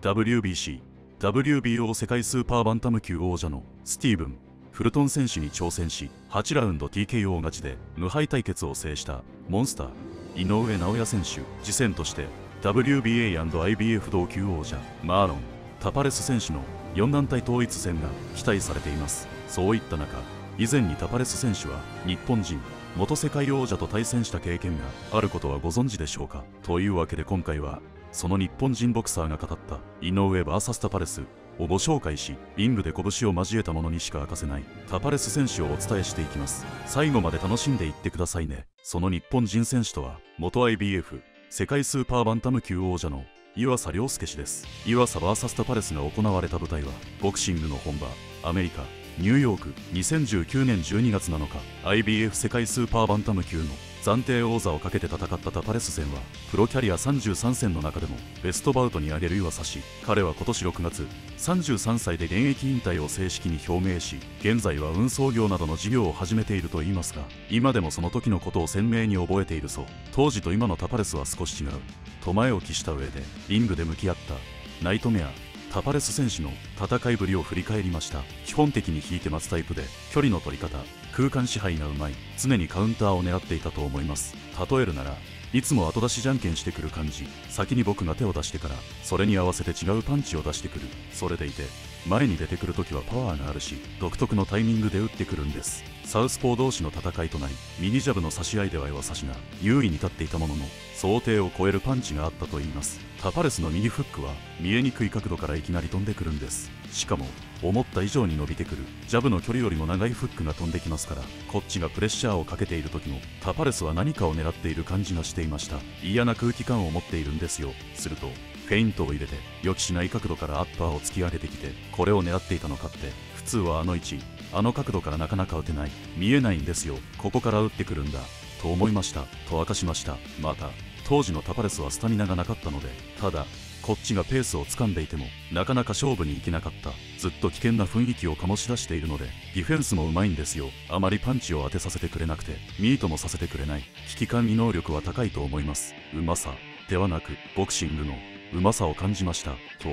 WBC、WBO 世界スーパーバンタム級王者のスティーブン・フルトン選手に挑戦し8ラウンド TKO 勝ちで無敗対決を制したモンスター井上尚弥選手次戦として WBA&IBF 同級王者マーロン・タパレス選手の4団体統一戦が期待されています。そういった中以前にタパレス選手は日本人元世界王者と対戦した経験があることはご存知でしょうか？というわけで今回はその日本人ボクサーが語った井上 VS タパレス。をご紹介しリングで拳を交えた者にしか明かせないタパレス選手をお伝えしていきます。最後まで楽しんでいってくださいね。その日本人選手とは元 IBF 世界スーパーバンタム級王者の湯浅良介氏です。湯浅 VS タパレスが行われた舞台はボクシングの本場アメリカニューヨーク2019年12月7日 IBF 世界スーパーバンタム級の暫定王座をかけて戦ったタパレス戦はプロキャリア33戦の中でもベストバウトに挙げる岩佐氏彼は今年6月33歳で現役引退を正式に表明し現在は運送業などの事業を始めているといいますが今でもその時のことを鮮明に覚えているそう。当時と今のタパレスは少し違う。と前置きした上でリングで向き合ったナイトメアタパレス選手の戦いぶりを振り返りました。基本的に引いて待つタイプで距離の取り方空間支配がうまい。常にカウンターを狙っていたと思います。例えるならいつも後出しじゃんけんしてくる感じ。先に僕が手を出してからそれに合わせて違うパンチを出してくる。それでいて前に出てくるときはパワーがあるし独特のタイミングで打ってくるんです。サウスポー同士の戦いとなり右ジャブの差し合いでは岩差しが優位に立っていたものの想定を超えるパンチがあったといいます。タパレスの右フックは見えにくい角度からいきなり飛んでくるんです。しかも思った以上に伸びてくる。ジャブの距離よりも長いフックが飛んできますからこっちがプレッシャーをかけている時もタパレスは何かを狙っている感じがしていました。嫌な空気感を持っているんですよ。するとフェイントを入れて予期しない角度からアッパーを突き上げてきてこれを狙っていたのかって普通はあの位置あの角度からなかなか打てない見えないんですよここから打ってくるんだと思いましたと明かしましたまた当時のタパレスはスタミナがなかったのでただこっちがペースをつかんでいてもなかなか勝負に行けなかったずっと危険な雰囲気を醸し出しているのでディフェンスもうまいんですよあまりパンチを当てさせてくれなくてミートもさせてくれない危機管理能力は高いと思いますうまさではなくボクシングのうまさを感じましたと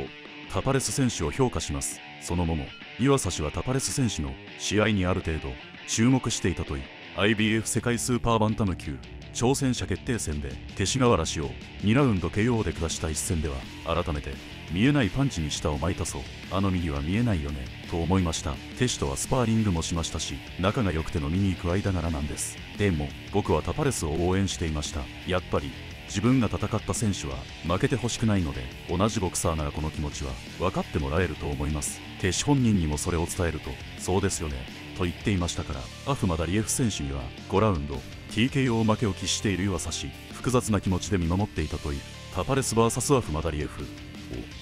タパレス選手を評価します。その後も岩佐氏はタパレス選手の試合にある程度注目していたといい IBF 世界スーパーバンタム級挑戦者決定戦で勅使河原氏を2ラウンド KO で下した一戦では改めて見えないパンチに舌を巻いたそうあの右は見えないよねと思いました。テシとはスパーリングもしましたし仲が良くて飲みに行く間柄なんです。でも僕はタパレスを応援していました。やっぱり自分が戦った選手は負けてほしくないので同じボクサーならこの気持ちは分かってもらえると思います。テシ本人にもそれを伝えるとそうですよねと言っていましたからアフマダリエフ選手には5ラウンド TKO 負けを喫している岩佐氏複雑な気持ちで見守っていたというタパレス VS アフマダリエフを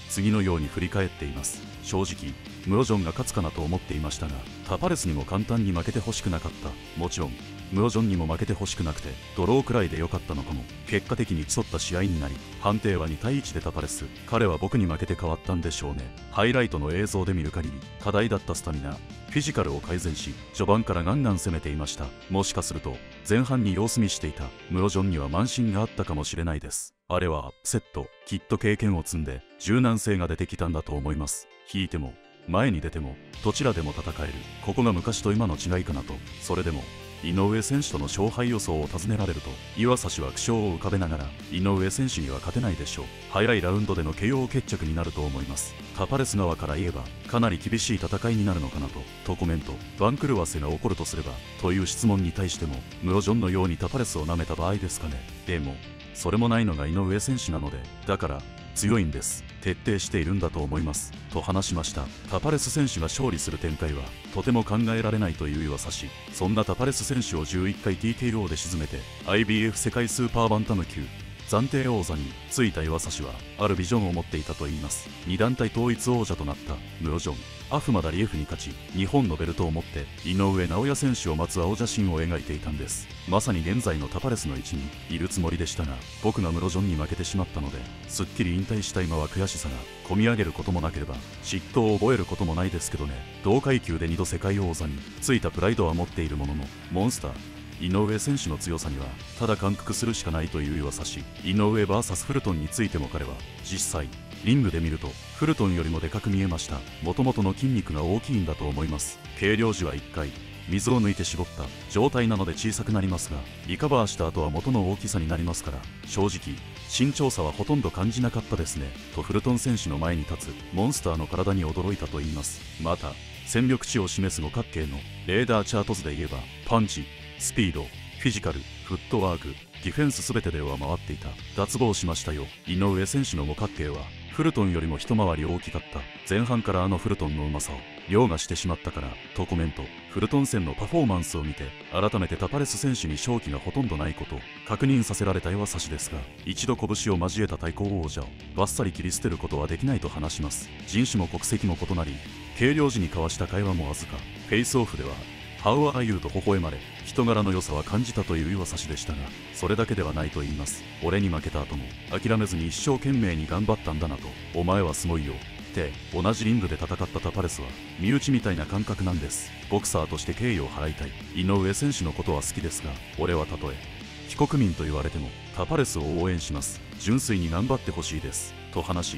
次のように振り返っています。正直ムロジョンが勝つかなと思っていましたがタパレスにも簡単に負けてほしくなかった。もちろんムロジョンにも負けてほしくなくてドローくらいで良かったのかも。結果的に競った試合になり判定は2対1でタパレス。彼は僕に負けて変わったんでしょうね。ハイライトの映像で見る限り課題だったスタミナフィジカルを改善し序盤からガンガン攻めていました。もしかすると前半に様子見していたムロジョンには慢心があったかもしれないです。あれはアップセットきっと経験を積んで柔軟性が出てきたんだと思います。引いても前に出てもどちらでも戦える。ここが昔と今の違いかなと。それでも井上選手との勝敗予想を尋ねられると岩佐氏は苦笑を浮かべながら井上選手には勝てないでしょう。早いラウンドでの KO 決着になると思います。タパレス側から言えばかなり厳しい戦いになるのかなととコメント番狂わせが起こるとすればという質問に対してもムロジョンのようにタパレスを舐めた場合ですかねでもそれもないのが井上選手なのでだから強いんです。徹底しているんだと思います。と話しました。タパレス選手が勝利する展開はとても考えられないという噂しそんなタパレス選手を11回 TKO で沈めて IBF 世界スーパーバンタム級。暫定王座についた岩佐氏はあるビジョンを持っていたといいます。2団体統一王者となったムロジョン。アフマダリエフに勝ち日本のベルトを持って井上尚弥選手を待つ青写真を描いていたんです。まさに現在のタパレスの位置にいるつもりでしたが僕がムロジョンに負けてしまったのですっきり引退した今は悔しさが込み上げることもなければ嫉妬を覚えることもないですけどね。同階級で2度世界王座についたプライドは持っているもののモンスター井上選手の強さにはただ感服するしかないという噂し井上 VS フルトンについても彼は実際リングで見るとフルトンよりもでかく見えました。もともとの筋肉が大きいんだと思います。計量時は1回。水を抜いて絞った。状態なので小さくなりますがリカバーした後は元の大きさになりますから。正直身長差はほとんど感じなかったですね。とフルトン選手の前に立つモンスターの体に驚いたと言います。また戦力値を示す五角形のレーダーチャート図で言えばパンチ。スピードフィジカルフットワークディフェンス全てで上回っていた。脱帽しましたよ。井上選手の五角形はフルトンよりも一回り大きかった。前半からあのフルトンのうまさを凌駕してしまったからとコメント。フルトン戦のパフォーマンスを見て改めてタパレス選手に勝機がほとんどないこと確認させられた岩差しですが一度拳を交えた対抗王者をバッサリ切り捨てることはできないと話します。人種も国籍も異なり計量時に交わした会話もわずか。フェイスオフではハウアーユーと微笑まれ人柄の良さは感じたという岩差しでしたがそれだけではないと言います。俺に負けた後も諦めずに一生懸命に頑張ったんだなとお前はすごいよ。って同じリングで戦ったタパレスは身内みたいな感覚なんです。ボクサーとして敬意を払いたい。井上選手のことは好きですが俺はたとえ非国民と言われてもタパレスを応援します。純粋に頑張ってほしいです。と話し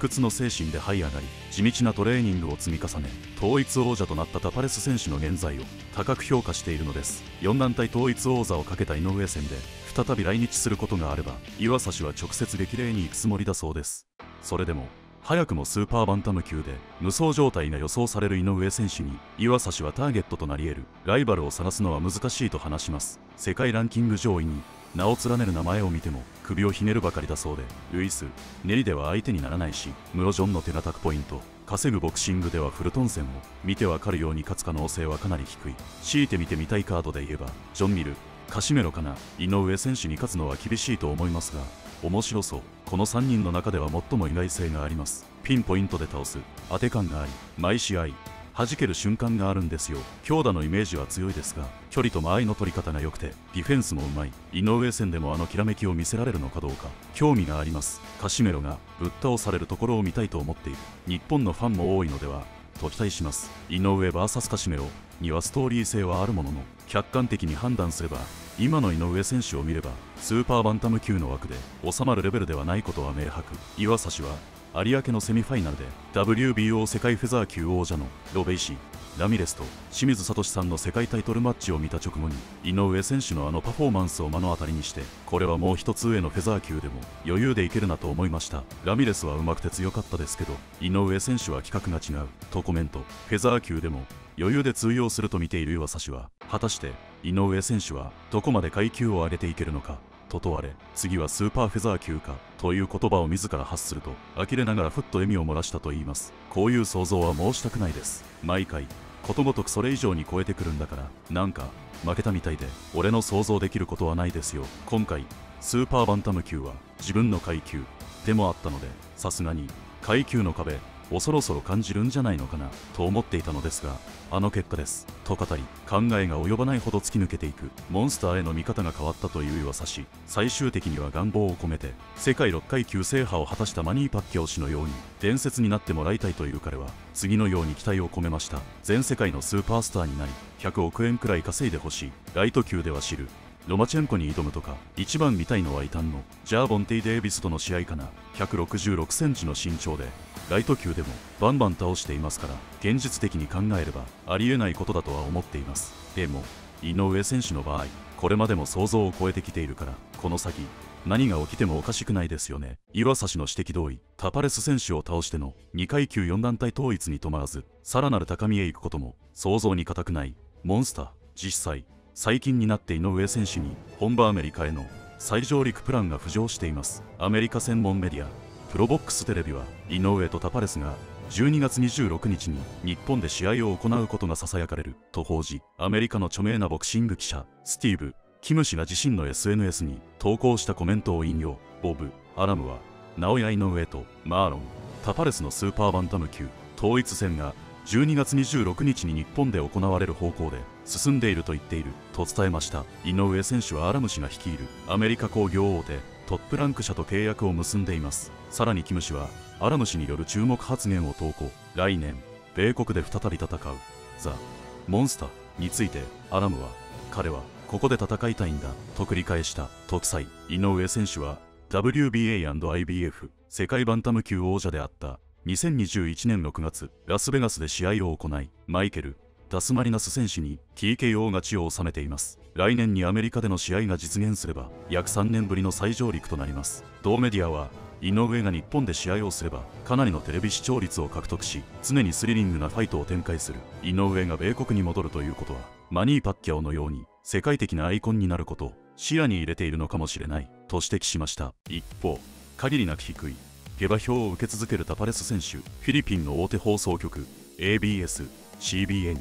不屈の精神で這い上がり地道なトレーニングを積み重ね統一王者となったタパレス選手の現在を高く評価しているのです。4団体統一王座をかけた井上戦で再び来日することがあれば岩差は直接激励に行くつもりだそうです。それでも早くもスーパーバンタム級で無双状態が予想される井上選手に岩差はターゲットとなり得る。ライバルを探すのは難しいと話します。世界ランキング上位に名を連ねる名前を見ても首をひねるばかりだそうでルイスネリでは相手にならないしムロジョンの手堅くポイント稼ぐボクシングではフルトン戦も見てわかるように勝つ可能性はかなり低い。強いて見てみたいカードで言えばジョン・ミルカシメロかな井上選手に勝つのは厳しいと思いますが面白そう。この3人の中では最も意外性があります。ピンポイントで倒す。当て感があり毎試合弾ける瞬間があるんですよ。強打のイメージは強いですが距離と間合いの取り方が良くてディフェンスもうまい。井上戦でもあのきらめきを見せられるのかどうか興味があります。カシメロがぶっ倒されるところを見たいと思っている。日本のファンも多いのではと期待します。井上 VS カシメロ。にはストーリー性はあるものの客観的に判断すれば今の井上選手を見ればスーパーバンタム級の枠で収まるレベルではないことは明白。岩差は有明のセミファイナルで WBO 世界フェザー級王者のロベイシーラミレスと清水聡さんの世界タイトルマッチを見た直後に井上選手のあのパフォーマンスを目の当たりにしてこれはもう一つ上のフェザー級でも余裕でいけるなと思いました。ラミレスは上手くて強かったですけど井上選手は規格が違う。とコメント。フェザー級でも余裕で通用すると見ている岩差は果たして井上選手はどこまで階級を上げていけるのか。と問われ次はスーパーフェザー級かという言葉を自ら発すると呆れながらふっと笑みを漏らしたと言います。こういう想像は申したくないです。毎回ことごとくそれ以上に超えてくるんだからなんか負けたみたいで俺の想像できることはないですよ。今回スーパーバンタム級は自分の階級でもあったのでさすがに階級の壁をそろそろ感じるんじゃないのかなと思っていたのですがあの結果です。と語り考えが及ばないほど突き抜けていく。モンスターへの見方が変わったという噂し最終的には願望を込めて世界6階級制覇を果たしたマニー・パッキャオ氏のように伝説になってもらいたいという彼は次のように期待を込めました。全世界のスーパースターになり100億円くらい稼いでほしい。ライト級では知る。ロマチェンコに挑むとか一番見たいのは異端のジャーボンティ・デイビスとの試合かな。166センチの身長でライト級でもバンバン倒していますから現実的に考えればありえないことだとは思っています。でも井上選手の場合これまでも想像を超えてきているからこの先何が起きてもおかしくないですよね。岩差の指摘通りタパレス選手を倒しての2階級4団体統一に止まらずさらなる高みへ行くことも想像に難くない。モンスター実際最近になって井上選手に本場アメリカへの再上陸プランが浮上しています。アメリカ専門メディアプロボックステレビは井上とタパレスが12月26日に日本で試合を行うことがささやかれると報じアメリカの著名なボクシング記者スティーブ・キム氏が自身の SNS に投稿したコメントを引用。ボブ・アラムは直屋井上とマーロンタパレスのスーパーバンタム級統一戦が12月26日に日本で行われる方向で進んでいると言っていると伝えました。井上選手はアラム氏が率いるアメリカ工業大手トップランク社と契約を結んでいます。さらにキム氏はアラム氏による注目発言を投稿。来年米国で再び戦う。ザ・モンスターについてアラムは彼はここで戦いたいんだと繰り返した。特裁井上選手は WBA&IBF 世界バンタム級王者であった。2021年6月ラスベガスで試合を行いマイケル・ダスマリナス選手に TKO 勝ちを収めています。来年にアメリカでの試合が実現すれば約3年ぶりの再上陸となります。同メディアは井上が日本で試合をすればかなりのテレビ視聴率を獲得し常にスリリングなファイトを展開する。井上が米国に戻るということはマニー・パッキャオのように世界的なアイコンになることを視野に入れているのかもしれないと指摘しました。一方限りなく低い。下馬評を受け続けるタパレス選手フィリピンの大手放送局 ABS、CBN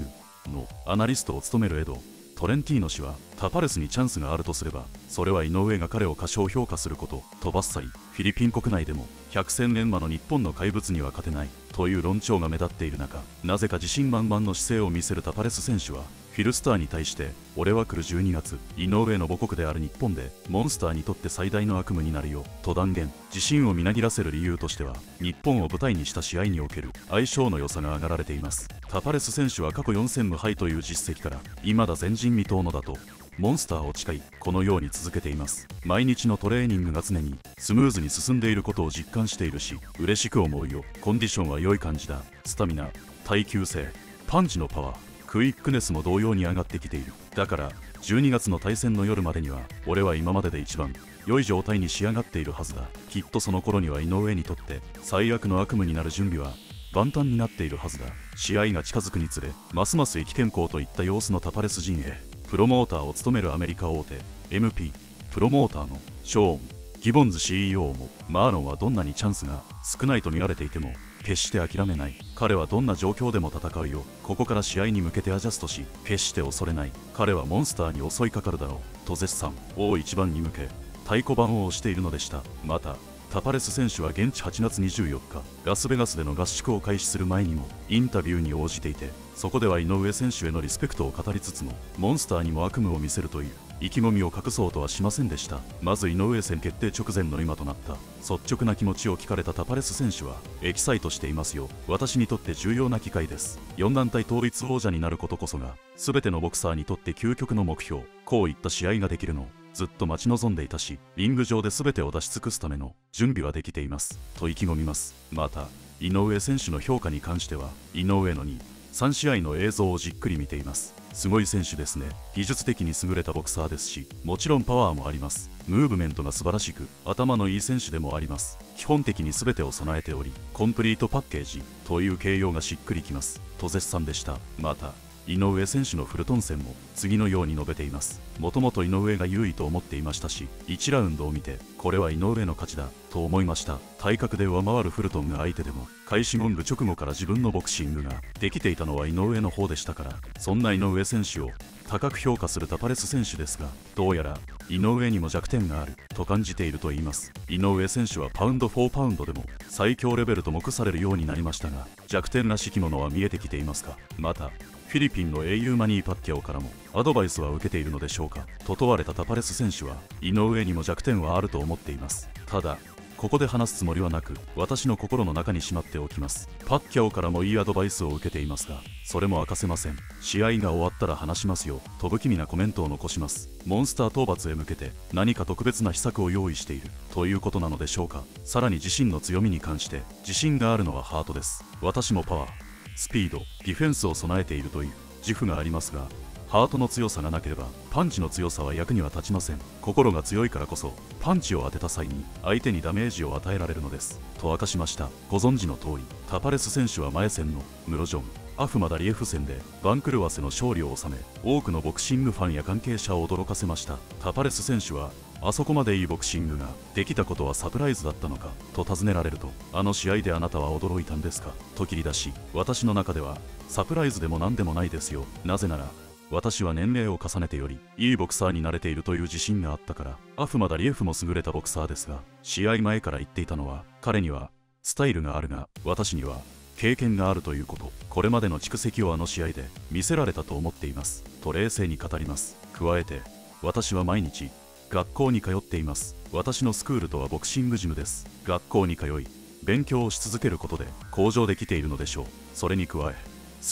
のアナリストを務めるエドトレンティーノ氏はタパレスにチャンスがあるとすればそれは井上が彼を過小評価すること飛ばす際フィリピン国内でも百戦錬磨の日本の怪物には勝てないという論調が目立っている中なぜか自信満々の姿勢を見せるタパレス選手はフィルスターに対して俺は来る12月井上の母国である日本でモンスターにとって最大の悪夢になるよと断言。自信をみなぎらせる理由としては日本を舞台にした試合における相性の良さが挙がられています。タパレス選手は過去4戦無敗という実績から未だ前人未到のだとモンスターを誓いこのように続けています。毎日のトレーニングが常にスムーズに進んでいることを実感しているし嬉しく思うよ。コンディションは良い感じだ。スタミナ耐久性パンチのパワー。クイックネスも同様に上がってきている。だから12月の対戦の夜までには俺は今までで一番良い状態に仕上がっているはずだ。きっとその頃には井上にとって最悪の悪夢になる準備は万端になっているはずだ。試合が近づくにつれますます生き健康といった様子のタパレス陣営プロモーターを務めるアメリカ大手 MP プロモーターのショーンギボンズ CEO もマーロンはどんなにチャンスが少ないと見られていても決して諦めない。彼はどんな状況でも戦うよ。ここから試合に向けてアジャストし決して恐れない。彼はモンスターに襲いかかるだろう。と絶賛大一番に向け太鼓判を押しているのでした。またタパレス選手は現地8月24日ラスベガスでの合宿を開始する前にもインタビューに応じていてそこでは井上選手へのリスペクトを語りつつもモンスターにも悪夢を見せるという。意気込みを隠そうとはしませんでした。まず井上戦決定直前の今となった。率直な気持ちを聞かれたタパレス選手はエキサイトしていますよ。私にとって重要な機会です。4団体統一王者になることこそが全てのボクサーにとって究極の目標。こういった試合ができるの。ずっと待ち望んでいたしリング上で全てを出し尽くすための準備はできています。と意気込みます。また井上選手の評価に関しては井上の2 3試合の映像をじっくり見ています。すごい選手ですね。技術的に優れたボクサーですしもちろんパワーもあります。ムーブメントが素晴らしく頭のいい選手でもあります。基本的に全てを備えておりコンプリートパッケージという形容がしっくりきます。と絶賛でした。また。井上選手のフルトン戦も次のように述べています。もともと井上が優位と思っていましたし1ラウンドを見てこれは井上の勝ちだと思いました。体格で上回るフルトンが相手でも開始ゴング直後から自分のボクシングができていたのは井上の方でしたからそんな井上選手を高く評価するタパレス選手ですがどうやら井上にも弱点があると感じていると言います。井上選手はパウンド4パウンドでも最強レベルと目されるようになりましたが弱点らしきものは見えてきていますか？またフィリピンの英雄マニー・パッキャオからもアドバイスは受けているのでしょうか。と問われたタパレス選手は井上にも弱点はあると思っています。ただここで話すつもりはなく私の心の中にしまっておきます。パッキャオからもいいアドバイスを受けていますがそれも明かせません。試合が終わったら話しますよ。と不気味なコメントを残します。モンスター討伐へ向けて何か特別な秘策を用意している。ということなのでしょうか。さらに自身の強みに関して自信があるのはハートです。私もパワー。スピードディフェンスを備えているという。自負がありますがハートの強さがなければパンチの強さは役には立ちません。心が強いからこそパンチを当てた際に相手にダメージを与えられるのです。と明かしました。ご存知の通りタパレス選手は前線のムロジョン。アフマダリエフ戦で番狂わせの勝利を収め多くのボクシングファンや関係者を驚かせました。タパレス選手はあそこまでいいボクシングができたことはサプライズだったのかと尋ねられるとあの試合であなたは驚いたんですかと切り出し私の中ではサプライズでも何でもないですよなぜなら私は年齢を重ねてよりいいボクサーになれているという自信があったからアフマダリエフも優れたボクサーですが試合前から言っていたのは彼にはスタイルがあるが私には経験があるということ。これまでの蓄積をあの試合で見せられたと思っています。と冷静に語ります。加えて私は毎日学校に通っています。私のスクールとはボクシングジムです。学校に通い勉強をし続けることで向上できているのでしょう。それに加え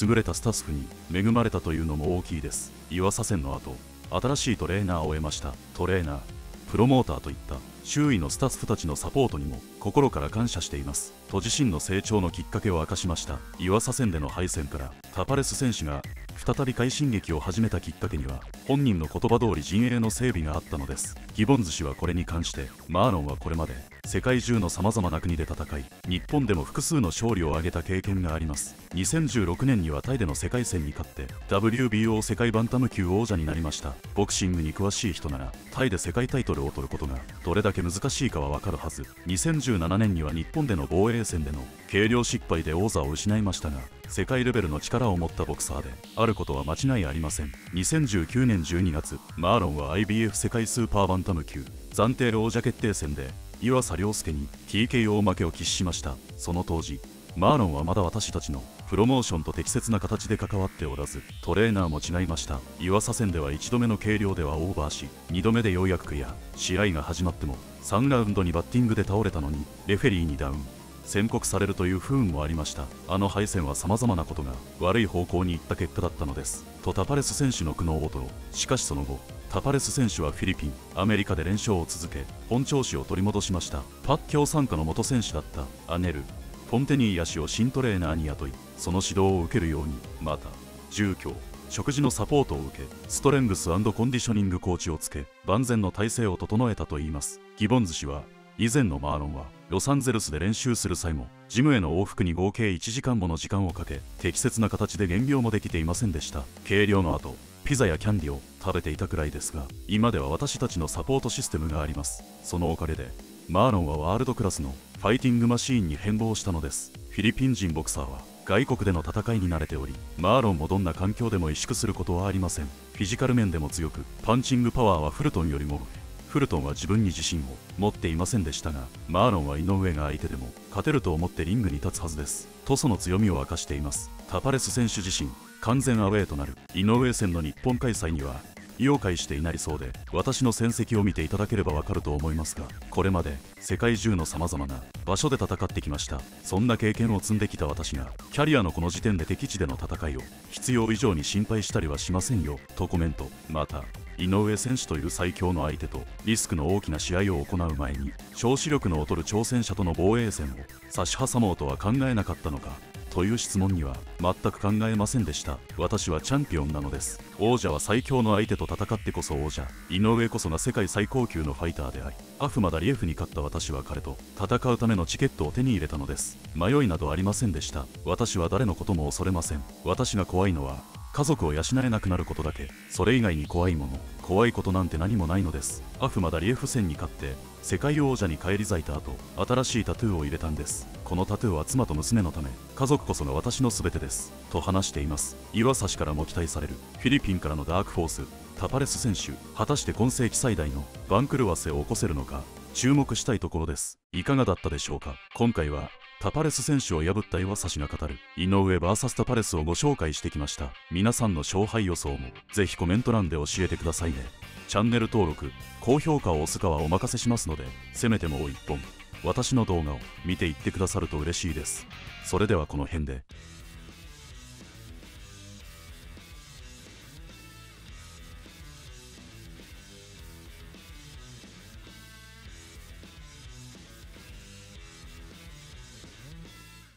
優れたスタッフに恵まれたというのも大きいです。岩佐戦の後新しいトレーナーを得ました。トレーナープロモーターといった周囲のスタッフたちのサポートにも心から感謝しています。と自身の成長のきっかけを明かしました。岩佐戦での敗戦からタパレス選手が再び快進撃を始めたきっかけには本人の言葉通り陣営の整備があったのです。ギボンズ氏はこれに関してマーロンはこれまで世界中のさまざまな国で戦い日本でも複数の勝利を挙げた経験があります。2016年にはタイでの世界戦に勝って WBO 世界バンタム級王者になりました。ボクシングに詳しい人ならタイで世界タイトルを取ることがどれだけ難しいかはわかるはず。2017 7年には日本での防衛戦での軽量失敗で王座を失いましたが世界レベルの力を持ったボクサーであることは間違いありません。2019年12月マーロンは IBF 世界スーパーバンタム級暫定王者決定戦で岩佐良介に TKO 負けを喫しました。その当時マーロンはまだ私たちのプロモーションと適切な形で関わっておらずトレーナーも違いました。岩佐戦では1度目の計量ではオーバーし2度目でようやくや試合が始まっても3ラウンドにバッティングで倒れたのにレフェリーにダウン。宣告されるという不運もありました。あの敗戦は様々なことが悪い方向に行った結果だったのです。とタパレス選手の苦悩を吐露しかしその後タパレス選手はフィリピンアメリカで連勝を続け本調子を取り戻しました。パッキャオ参加の元選手だったアネル。フォンテニーヤ氏を新トレーナーに雇いその指導を受けるようにまた住居食事のサポートを受けストレングスコンディショニングコーチをつけ万全の体制を整えたといいますギボンズ氏は以前のマーロンはロサンゼルスで練習する際もジムへの往復に合計1時間もの時間をかけ適切な形で減量もできていませんでした。計量の後ピザやキャンディを食べていたくらいですが今では私たちのサポートシステムがあります。そのおかげでマーロンはワールドクラスのファイティングマシーンに変貌したのです。フィリピン人ボクサーは外国での戦いに慣れておりマーロンもどんな環境でも萎縮することはありません。フィジカル面でも強くパンチングパワーはフルトンよりもフルトンは自分に自信を持っていませんでしたがマーロンは井上が相手でも勝てると思ってリングに立つはずです。とその強みを明かしています。タパレス選手自身完全アウェーとなる。井上戦の日本開催には意を介していないそうで私の戦績を見ていただければわかると思いますがこれまで世界中のさまざまな場所で戦ってきました。そんな経験を積んできた私がキャリアのこの時点で敵地での戦いを必要以上に心配したりはしませんよ。とコメント。また井上選手という最強の相手とリスクの大きな試合を行う前に小視力の劣る挑戦者との防衛戦を差し挟もうとは考えなかったのかという質問には全く考えませんでした。私はチャンピオンなのです。王者は最強の相手と戦ってこそ王者。井上こそが世界最高級のファイターでありアフマダリエフに勝った私は彼と戦うためのチケットを手に入れたのです。迷いなどありませんでした。私は誰のことも恐れません。私が怖いのは家族を養えなくなることだけそれ以外に怖いもの怖いことなんて何もないのです。アフマダリエフ戦に勝って世界王者に返り咲いた後新しいタトゥーを入れたんです。このタトゥーは妻と娘のため家族こそが私の全てです。と話しています。岩佐氏からも期待される。フィリピンからのダークフォース。タパレス選手果たして今世紀最大の番狂わせを起こせるのか？注目したいところです。いかがだったでしょうか？今回はタパレス選手を破った岩佐氏が語る井上 VS タパレスをご紹介してきました。皆さんの勝敗予想もぜひコメント欄で教えてくださいね。チャンネル登録高評価を押すかはお任せしますのでせめてもう1本私の動画を見ていってくださると嬉しいです。それではこの辺で。